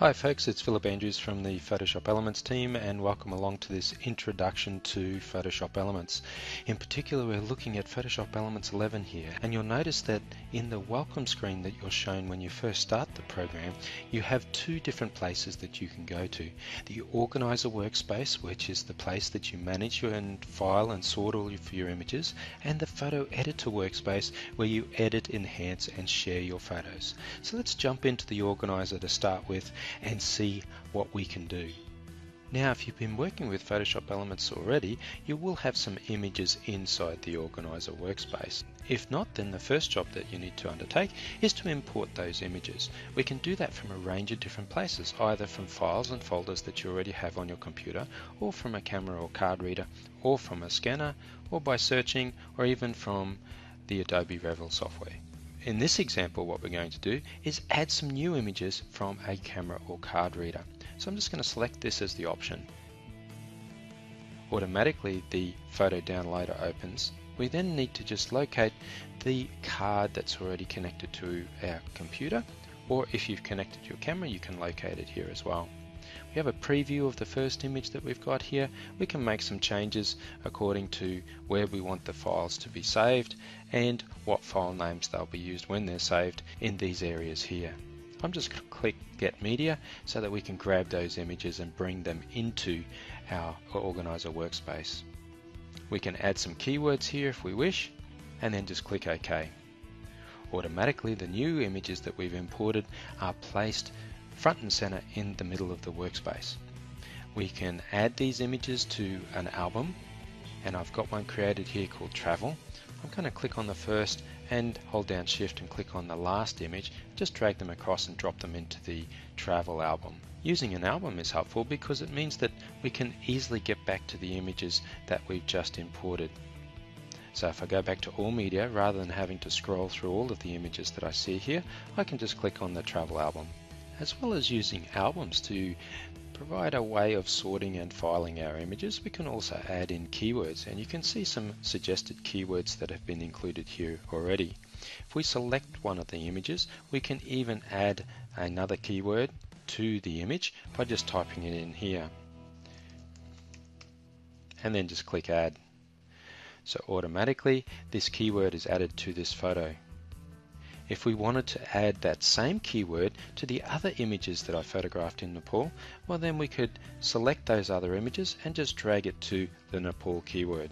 Hi folks, it's Philip Andrews from the Photoshop Elements team and welcome along to this introduction to Photoshop Elements. In particular we're looking at Photoshop Elements 11 here and you'll notice that in the welcome screen that you're shown when you first start the program you have two different places that you can go to. The Organizer workspace which is the place that you manage your and file and sort all of your images and the Photo Editor workspace where you edit, enhance and share your photos. So let's jump into the Organizer to start with and see what we can do. Now if you've been working with Photoshop Elements already, you will have some images inside the Organizer workspace. If not, then the first job that you need to undertake is to import those images. We can do that from a range of different places, either from files and folders that you already have on your computer, or from a camera or card reader, or from a scanner, or by searching, or even from the Adobe Revel software. In this example what we're going to do is add some new images from a camera or card reader. So I'm just going to select this as the option. Automatically the photo downloader opens. We then need to just locate the card that's already connected to our computer or if you've connected your camera you can locate it here as well. We have a preview of the first image that we've got here. We can make some changes according to where we want the files to be saved and what file names they'll be used when they're saved in these areas here. I'm just going to click Get Media so that we can grab those images and bring them into our Organizer workspace. We can add some keywords here if we wish and then just click OK. Automatically the new images that we've imported are placed front and center in the middle of the workspace. We can add these images to an album and I've got one created here called Travel. I'm going to click on the first and hold down shift and click on the last image, just drag them across and drop them into the travel album. Using an album is helpful because it means that we can easily get back to the images that we've just imported. So if I go back to all media, rather than having to scroll through all of the images that I see here, I can just click on the travel album as well as using albums to provide a way of sorting and filing our images, we can also add in keywords and you can see some suggested keywords that have been included here already. If we select one of the images, we can even add another keyword to the image by just typing it in here. And then just click add. So automatically this keyword is added to this photo. If we wanted to add that same keyword to the other images that I photographed in Nepal, well then we could select those other images and just drag it to the Nepal keyword.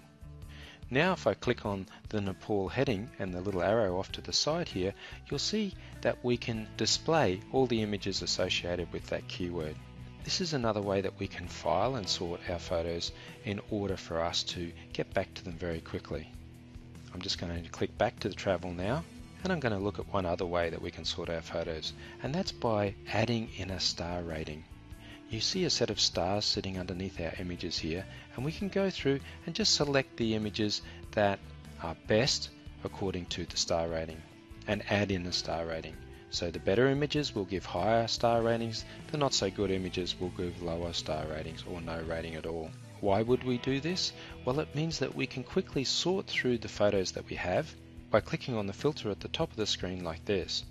Now if I click on the Nepal heading and the little arrow off to the side here, you'll see that we can display all the images associated with that keyword. This is another way that we can file and sort our photos in order for us to get back to them very quickly. I'm just going to click back to the travel now and I'm going to look at one other way that we can sort our photos, and that's by adding in a star rating. You see a set of stars sitting underneath our images here, and we can go through and just select the images that are best according to the star rating and add in a star rating. So the better images will give higher star ratings, the not so good images will give lower star ratings or no rating at all. Why would we do this? Well, it means that we can quickly sort through the photos that we have by clicking on the filter at the top of the screen like this.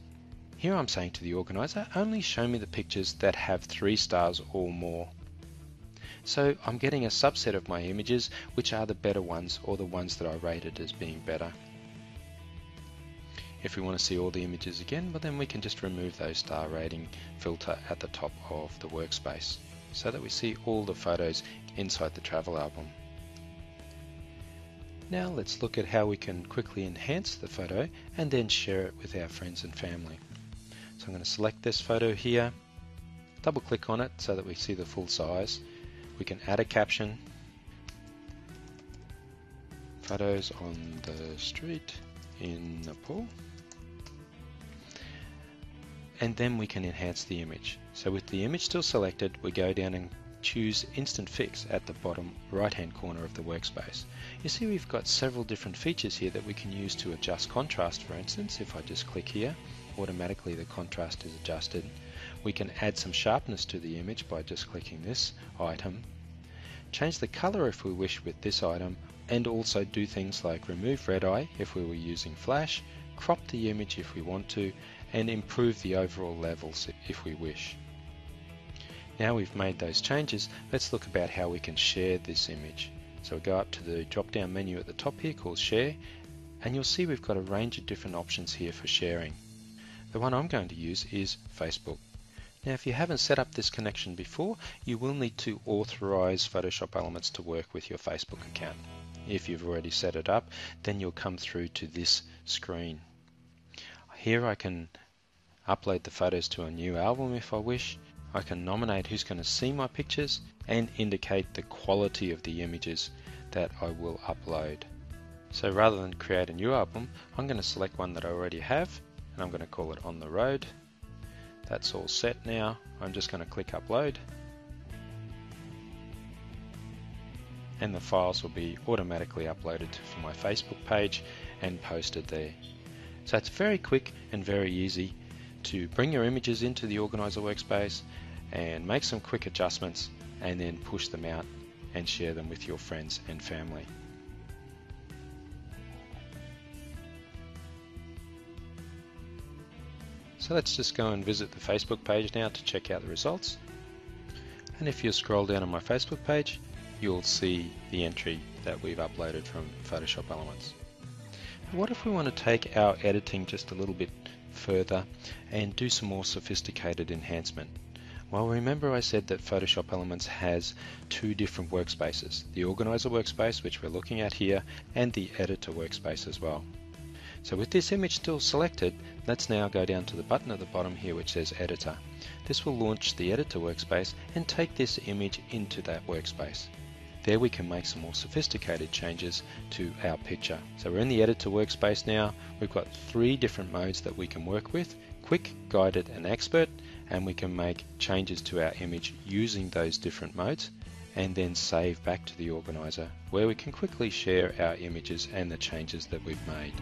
Here I'm saying to the organizer, only show me the pictures that have three stars or more. So I'm getting a subset of my images which are the better ones or the ones that I rated as being better. If we want to see all the images again, well then we can just remove those star rating filter at the top of the workspace so that we see all the photos inside the travel album. Now let's look at how we can quickly enhance the photo and then share it with our friends and family. So I'm going to select this photo here, double click on it so that we see the full size. We can add a caption, photos on the street in Nepal and then we can enhance the image. So with the image still selected we go down and choose Instant Fix at the bottom right hand corner of the workspace. You see we've got several different features here that we can use to adjust contrast for instance. If I just click here, automatically the contrast is adjusted. We can add some sharpness to the image by just clicking this item. Change the color if we wish with this item and also do things like remove red eye if we were using flash, crop the image if we want to, and improve the overall levels if we wish. Now we've made those changes, let's look about how we can share this image. So we go up to the drop down menu at the top here called share and you'll see we've got a range of different options here for sharing. The one I'm going to use is Facebook. Now if you haven't set up this connection before, you will need to authorize Photoshop Elements to work with your Facebook account. If you've already set it up, then you'll come through to this screen. Here I can upload the photos to a new album if I wish. I can nominate who's going to see my pictures and indicate the quality of the images that I will upload. So rather than create a new album, I'm going to select one that I already have and I'm going to call it On the Road. That's all set now. I'm just going to click upload and the files will be automatically uploaded to my Facebook page and posted there. So it's very quick and very easy to bring your images into the organizer workspace and make some quick adjustments and then push them out and share them with your friends and family. So let's just go and visit the Facebook page now to check out the results. And if you scroll down on my Facebook page, you'll see the entry that we've uploaded from Photoshop Elements. What if we want to take our editing just a little bit further and do some more sophisticated enhancement? Well, remember I said that Photoshop Elements has two different workspaces, the Organizer workspace, which we're looking at here, and the Editor workspace as well. So with this image still selected, let's now go down to the button at the bottom here which says Editor. This will launch the Editor workspace and take this image into that workspace. There we can make some more sophisticated changes to our picture. So we're in the Editor workspace now. We've got three different modes that we can work with, Quick, Guided and Expert, and we can make changes to our image using those different modes and then save back to the organizer where we can quickly share our images and the changes that we've made.